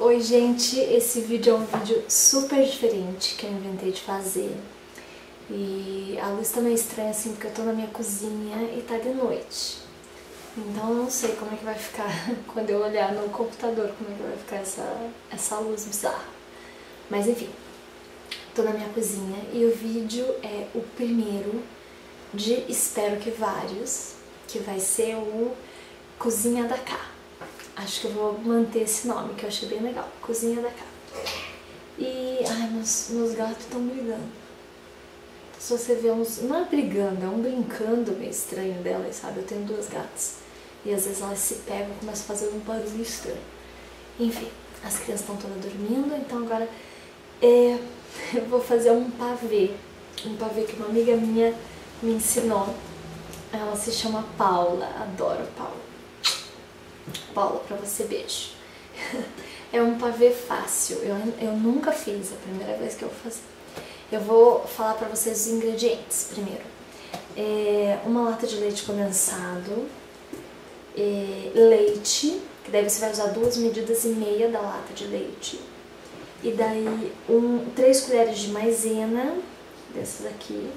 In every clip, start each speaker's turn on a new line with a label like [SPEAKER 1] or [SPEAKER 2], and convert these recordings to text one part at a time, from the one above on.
[SPEAKER 1] Oi gente, esse vídeo é um vídeo super diferente que eu inventei de fazer. E a luz tá meio estranha assim porque eu tô na minha cozinha e tá de noite. Então eu não sei como é que vai ficar quando eu olhar no computador, como é que vai ficar essa, essa luz bizarra. Mas enfim, tô na minha cozinha e o vídeo é o primeiro de espero que vários que vai ser o Cozinha da Cá Acho que eu vou manter esse nome, que eu achei bem legal. Cozinha da Cá. E, ai, meus, meus gatos estão brigando. Se você vê uns, não é brigando, é um brincando meio estranho delas, sabe? Eu tenho duas gatas. E às vezes elas se pegam e começam a fazer um barulho estranho. Enfim, as crianças estão todas dormindo, então agora é, eu vou fazer um pavê. Um pavê que uma amiga minha me ensinou. Ela se chama Paula, adoro Paula. Paula, pra você, beijo. é um pavê fácil, eu, eu nunca fiz, é a primeira vez que eu vou fazer. Eu vou falar pra vocês os ingredientes primeiro. É uma lata de leite condensado, é leite, que daí você vai usar duas medidas e meia da lata de leite. E daí um, três colheres de maisena, dessas aqui,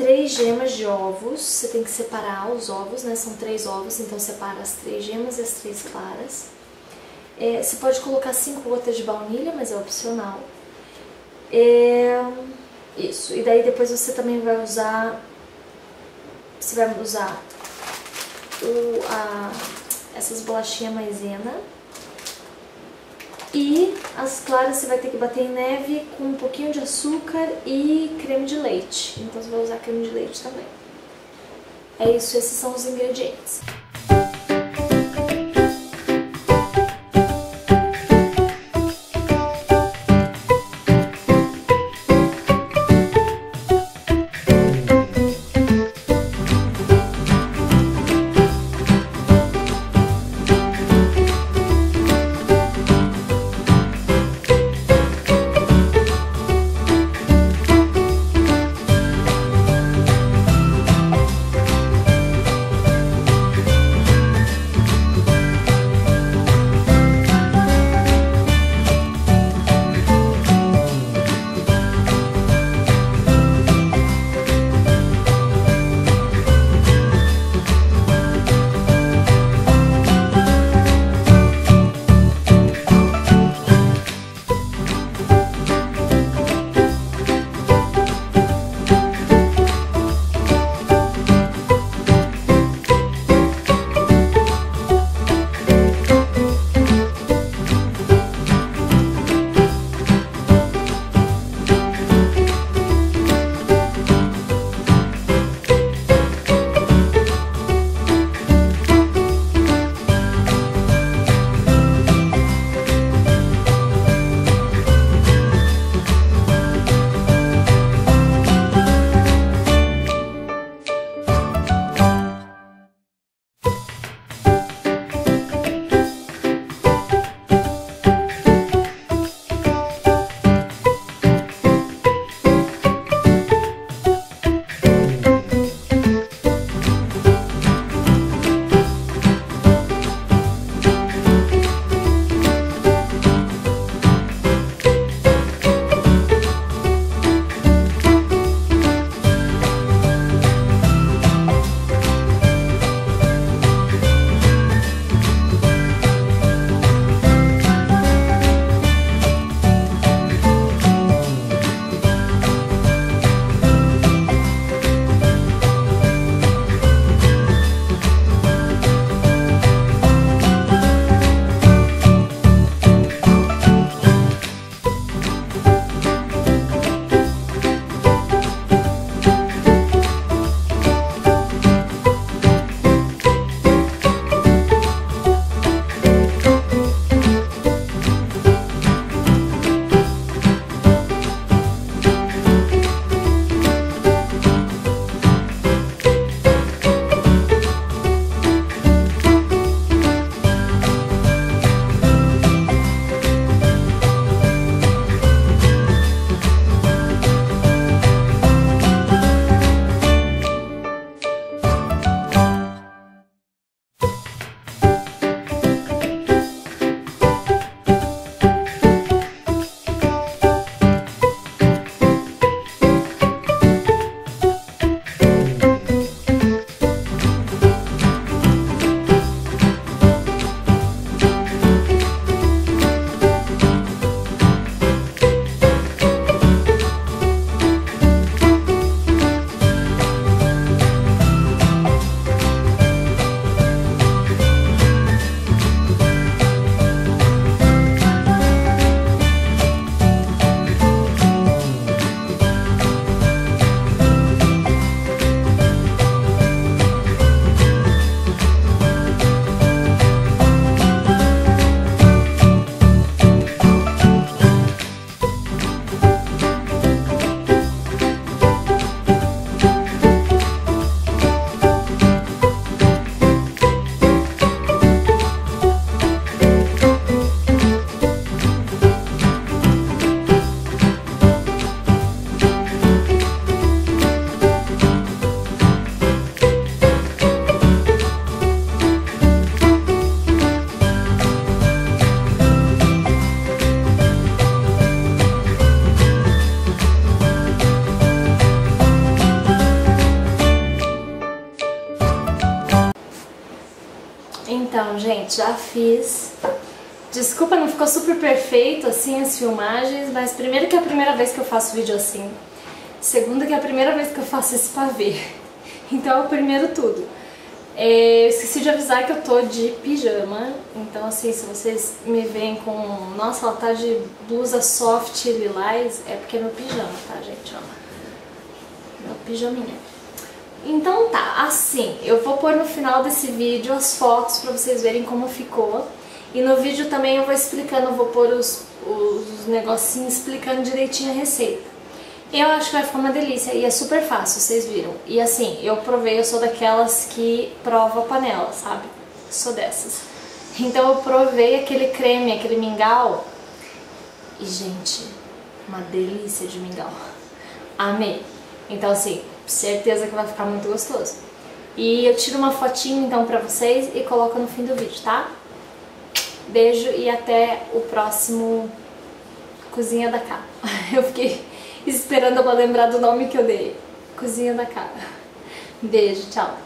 [SPEAKER 1] três gemas de ovos, você tem que separar os ovos, né? São três ovos, então separa as três gemas e as três claras. É, você pode colocar cinco gotas de baunilha, mas é opcional. É, isso, e daí depois você também vai usar, você vai usar o, a, essas bolachinhas maisena, e as claras você vai ter que bater em neve com um pouquinho de açúcar e creme de leite. Então você vai usar creme de leite também. É isso, esses são os ingredientes. Gente, já fiz. Desculpa, não ficou super perfeito assim as filmagens, mas primeiro que é a primeira vez que eu faço vídeo assim. Segundo que é a primeira vez que eu faço esse pavê. Então é o primeiro tudo. É, esqueci de avisar que eu tô de pijama, então assim, se vocês me veem com, nossa, ela tá de blusa soft lilás, é porque é meu pijama, tá gente, ó. Meu pijaminha. Então tá, assim, eu vou pôr no final desse vídeo as fotos pra vocês verem como ficou. E no vídeo também eu vou explicando, vou pôr os, os negocinhos explicando direitinho a receita. Eu acho que vai ficar uma delícia e é super fácil, vocês viram. E assim, eu provei, eu sou daquelas que prova panela, sabe? Sou dessas. Então eu provei aquele creme, aquele mingau. E gente, uma delícia de mingau. Amei. Então assim, certeza que vai ficar muito gostoso. E eu tiro uma fotinha então pra vocês e coloco no fim do vídeo, tá? Beijo e até o próximo Cozinha da Cá. Eu fiquei esperando pra lembrar do nome que eu dei. Cozinha da Cá. Beijo, tchau.